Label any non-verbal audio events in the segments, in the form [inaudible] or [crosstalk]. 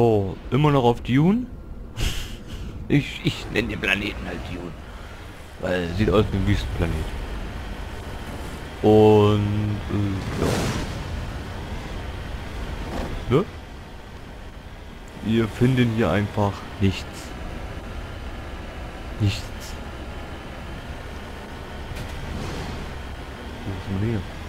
So, immer noch auf Dune. Ich, ich nenne den Planeten halt Dune. Weil sieht aus wie ein Wüstenplanet. Und äh, ja. Ne? Wir finden hier einfach nichts. Nichts. Wo ist man hier?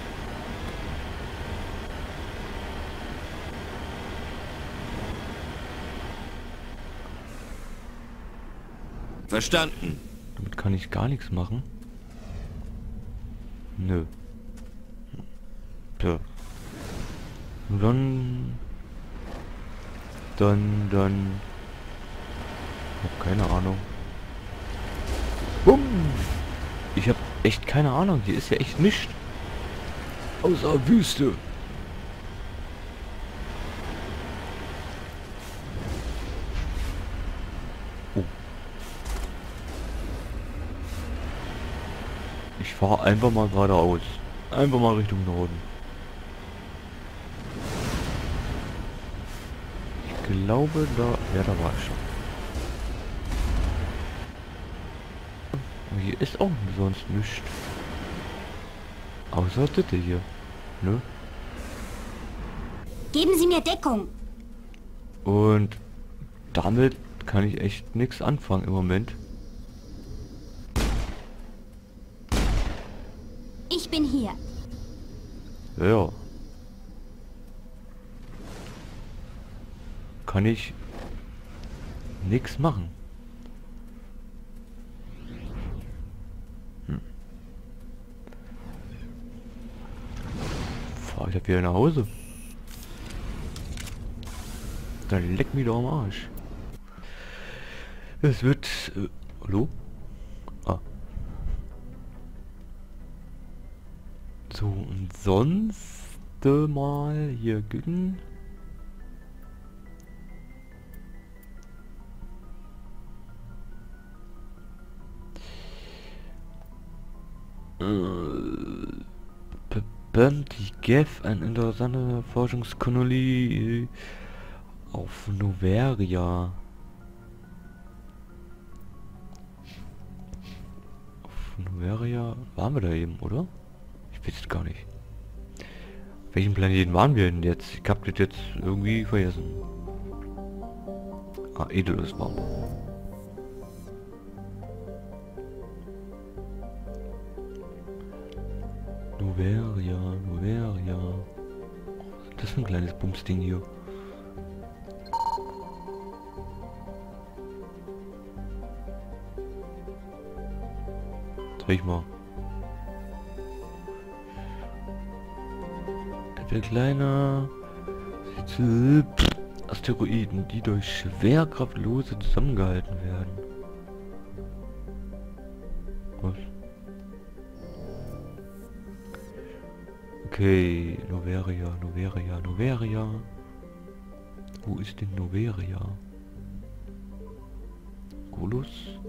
Verstanden. Damit kann ich gar nichts machen. Nö. Tja. Dann... Dann, dann... Hab keine Ahnung. Bumm! Ich hab echt keine Ahnung. Hier ist ja echt nichts. Außer Wüste. Ich fahre einfach mal geradeaus. Einfach mal Richtung Norden. Ich glaube, da... Ja, da war ich schon. Hier ist auch sonst nichts. Außer das hier. Ne? Geben Sie mir Deckung. Und damit kann ich echt nichts anfangen im Moment. Ich bin hier. Ja. Kann ich nichts machen. Fahr ich hab wieder nach Hause. Dann leck mich doch am Arsch. Es wird... Äh, hallo? So, und sonst mal hier Güten. die Gef, ein interessanter Forschungskolonie auf Noveria. Auf Noveria waren wir da eben, oder? Ich weiß es gar nicht. Auf welchem Planeten waren wir denn jetzt? Ich hab das jetzt irgendwie vergessen. Ah, Edelus war. Noveria, Noveria. Das ist ein kleines Bumsding hier. Dreh ich mal. Wird kleiner. Asteroiden, die durch Schwerkraftlose zusammengehalten werden. Was? Okay, Noveria, Noveria, Noveria. Wo ist denn Noveria? Golus?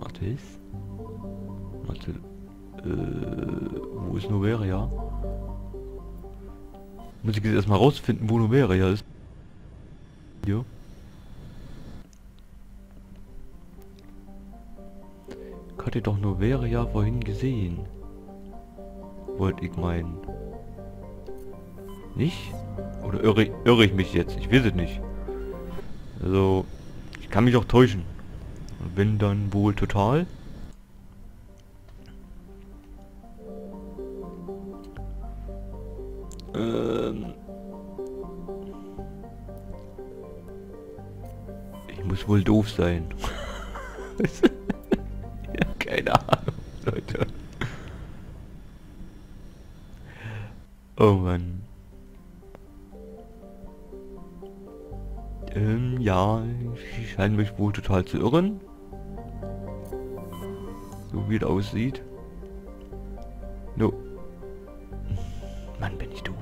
Artis? Warte. Äh, wo ist Noveria? Muss ich jetzt erstmal rausfinden, wo Noveria ist. Hier. Ich hatte doch Noveria vorhin gesehen. Wollte ich meinen. Nicht? Oder irre, irre ich mich jetzt? Ich weiß es nicht. Also, ich kann mich auch täuschen. Wenn dann wohl total. Wohl doof sein. ja, [laughs] keine Ahnung, Leute. Oh Mann. Ähm, ja, ich scheine mich wohl total zu irren. So wie es aussieht. No. Mann, bin ich doof.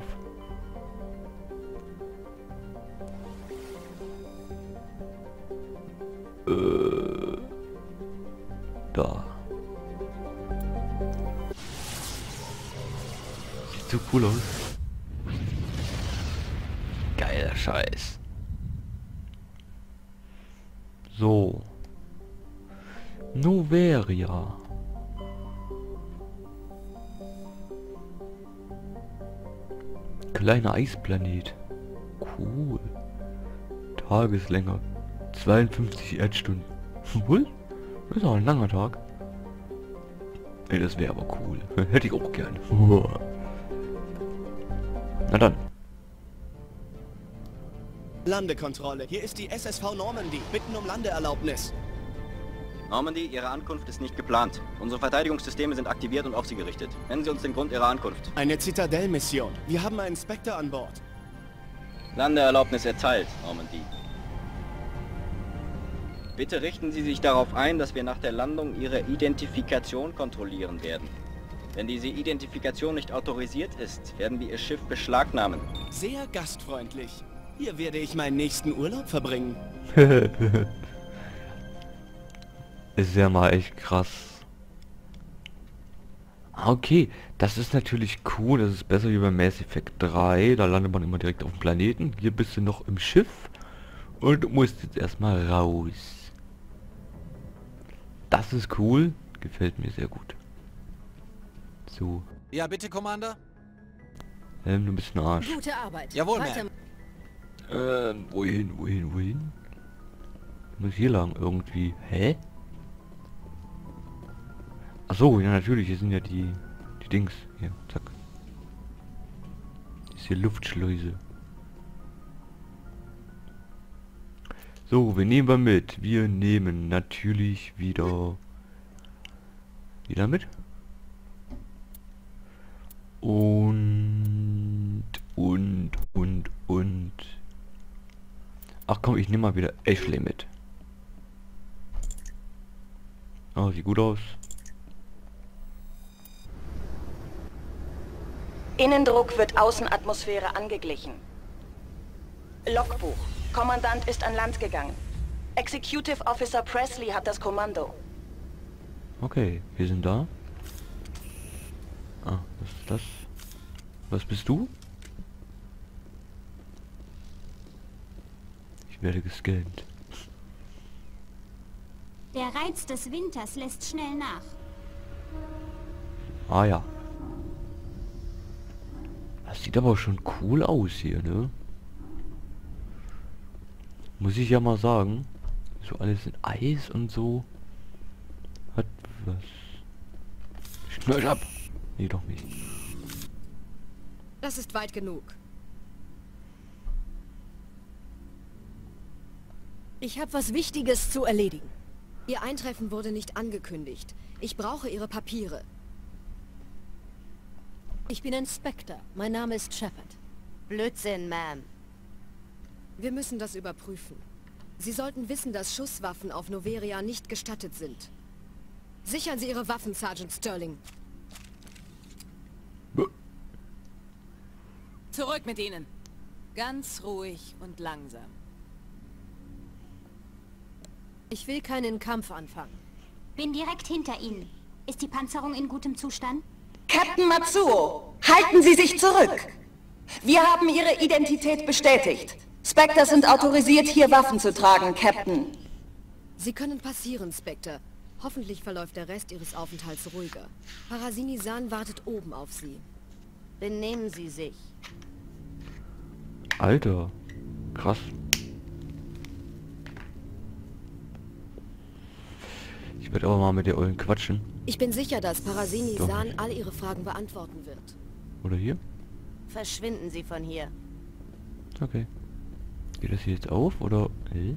Sieht so cool aus. Geiler Scheiß. So. Noveria. Kleiner Eisplanet. Cool. Tageslänge. 52 Erdstunden. Wohl? Das ist auch ein langer Tag. Ey, das wäre aber cool. [laughs] Hätte ich auch gern. [laughs] Na dann. Landekontrolle. Hier ist die SSV Normandy. Bitten um Landeerlaubnis. Normandy, Ihre Ankunft ist nicht geplant. Unsere Verteidigungssysteme sind aktiviert und auf Sie gerichtet. Nennen Sie uns den Grund Ihrer Ankunft. Eine Zitadell-Mission. Wir haben einen Spectre an Bord. Landeerlaubnis erteilt, Normandy. Bitte richten Sie sich darauf ein, dass wir nach der Landung Ihre Identifikation kontrollieren werden. Wenn diese Identifikation nicht autorisiert ist, werden wir Ihr Schiff beschlagnahmen. Sehr gastfreundlich. Hier werde ich meinen nächsten Urlaub verbringen. [laughs] ist ja mal echt krass. Ah, okay. Das ist natürlich cool. Das ist besser wie bei Mass Effect 3. Da landet man immer direkt auf dem Planeten. Hier bist du noch im Schiff. Und du musst jetzt erstmal raus. Das ist cool. Gefällt mir sehr gut. So. Ja, bitte, Commander. Ähm, du bist ein Arsch. Gute Arbeit. Jawohl, Ma'am. Ähm, wohin, wohin, wohin? Ich muss hier lang irgendwie. Hä? Ach so, ja natürlich, hier sind ja die, die Dings. Hier, zack. Das ist hier Luftschleuse. So, wir nehmen wir mit. Wir nehmen natürlich wieder... Wieder mit. Und... Und... Und... Und... Ach komm, ich nehme mal wieder Ashley mit. Oh, sieht gut aus. Innendruck wird Außenatmosphäre angeglichen. Logbuch. Kommandant ist an Land gegangen. Executive Officer Presley hat das Kommando. Okay, wir sind da. Ah, was ist das? Was bist du? Ich werde gescannt. Der Reiz des Winters lässt schnell nach. Ah ja. Das sieht aber schon cool aus hier, ne? Muss ich ja mal sagen. So alles in Eis und so. Hat was. Schnell ab! Nee, doch nicht. Das ist weit genug. Ich habe was Wichtiges zu erledigen. Ihr Eintreffen wurde nicht angekündigt. Ich brauche Ihre Papiere. Ich bin Inspector. Mein Name ist Shepard. Blödsinn, Ma'am. Wir müssen das überprüfen. Sie sollten wissen, dass Schusswaffen auf Noveria nicht gestattet sind. Sichern Sie Ihre Waffen, Sergeant Sterling. Zurück mit ihnen. Ganz ruhig und langsam. Ich will keinen Kampf anfangen. Bin direkt hinter Ihnen. Ist die Panzerung in gutem Zustand? Captain Matsuo, halten Sie sich zurück! Wir haben Ihre Identität bestätigt. Spectre sind autorisiert, hier Waffen zu tragen, Captain. Sie können passieren, Spectre. Hoffentlich verläuft der Rest Ihres Aufenthalts ruhiger. Parasini-san wartet oben auf Sie. Benehmen Sie sich. Alter. Krass. Ich werde aber mal mit der Eulen quatschen. Ich bin sicher, dass Parasini-san all Ihre Fragen beantworten wird. Oder hier? Verschwinden Sie von hier. Okay. Geht das hier jetzt auf oder... Hä?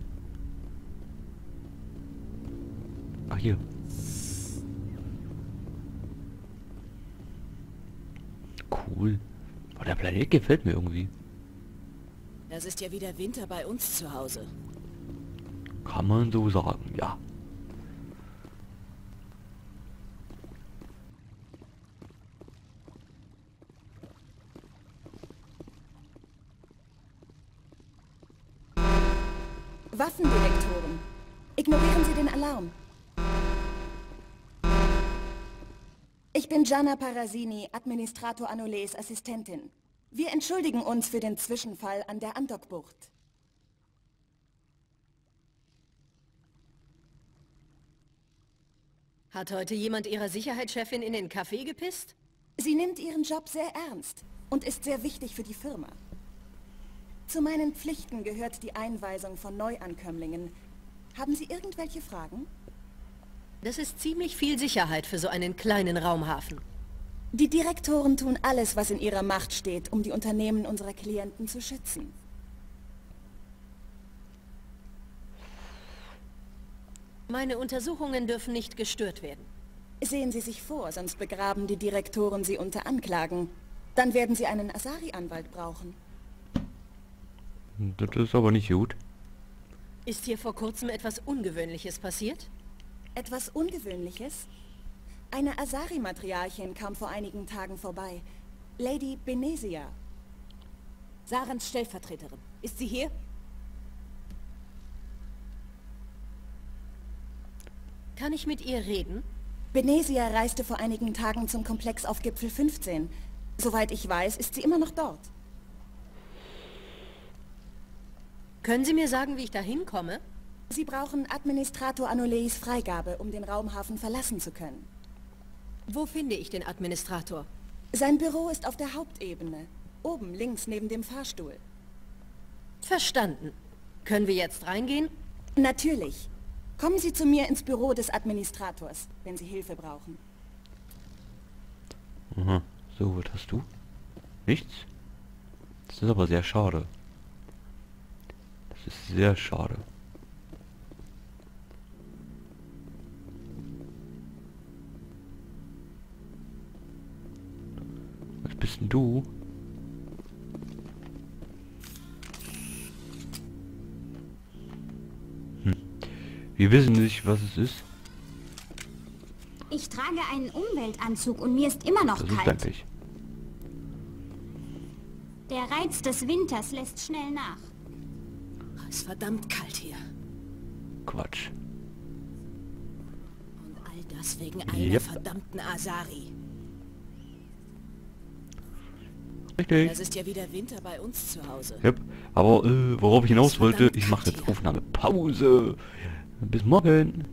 Ach hier. Cool. Oh, der Planet gefällt mir irgendwie. Es ist ja wieder Winter bei uns zu Hause. Kann man so sagen, ja. Waffendetektoren. Ignorieren Sie den Alarm. Ich bin Gianna Parasini, Administrator Anolés Assistentin. Wir entschuldigen uns für den Zwischenfall an der Andockbucht. Hat heute jemand Ihrer Sicherheitschefin in den Kaffee gepisst? Sie nimmt ihren Job sehr ernst und ist sehr wichtig für die Firma. Zu meinen Pflichten gehört die Einweisung von Neuankömmlingen. Haben Sie irgendwelche Fragen? Das ist ziemlich viel Sicherheit für so einen kleinen Raumhafen. Die Direktoren tun alles, was in ihrer Macht steht, um die Unternehmen unserer Klienten zu schützen. Meine Untersuchungen dürfen nicht gestört werden. Sehen Sie sich vor, sonst begraben die Direktoren Sie unter Anklagen. Dann werden Sie einen Asari-Anwalt brauchen. Das ist aber nicht gut. Ist hier vor kurzem etwas Ungewöhnliches passiert? Etwas Ungewöhnliches? Eine Asari-Materialchen kam vor einigen Tagen vorbei. Lady Benesia. Sarens Stellvertreterin. Ist sie hier? Kann ich mit ihr reden? Benesia reiste vor einigen Tagen zum Komplex auf Gipfel 15. Soweit ich weiß, ist sie immer noch dort. Können Sie mir sagen, wie ich da hinkomme? Sie brauchen Administrator Anoleis Freigabe, um den Raumhafen verlassen zu können. Wo finde ich den Administrator? Sein Büro ist auf der Hauptebene. Oben links neben dem Fahrstuhl. Verstanden. Können wir jetzt reingehen? Natürlich. Kommen Sie zu mir ins Büro des Administrators, wenn Sie Hilfe brauchen. Aha. So, was hast du? Nichts? Das ist aber sehr schade. Das ist sehr schade. Bist denn du? Hm. Wir wissen nicht, was es ist. Ich trage einen Umweltanzug und mir ist immer noch Das ist kalt. Pech. Der Reiz des Winters lässt schnell nach. Es ist verdammt kalt hier. Quatsch. Und all das wegen einer Yep. verdammten Asari. Richtig. Es ist ja wieder Winter bei uns zu Hause. Yep. Aber äh, worauf ich hinaus wollte, ich mache jetzt hier. Aufnahmepause. Bis morgen.